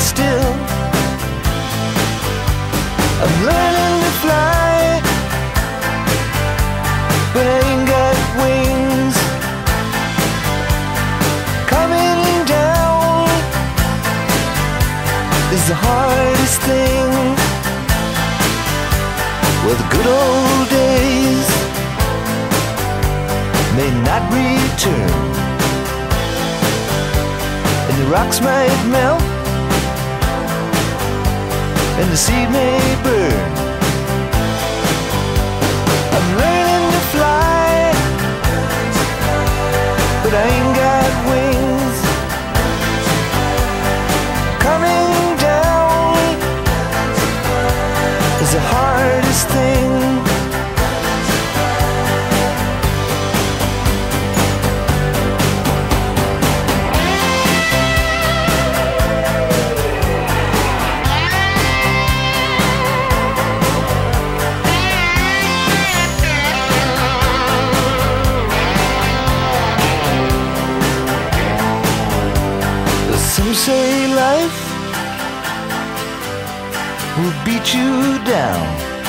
Still. I'm learning to fly, but I ain't got wings. Coming down is the hardest thing. Well, the good old days may not return, and the rocks might melt and the seed may burn. I'm learning to fly, but I ain't got wings. Coming down is the hardest thing. Some say life will beat you down.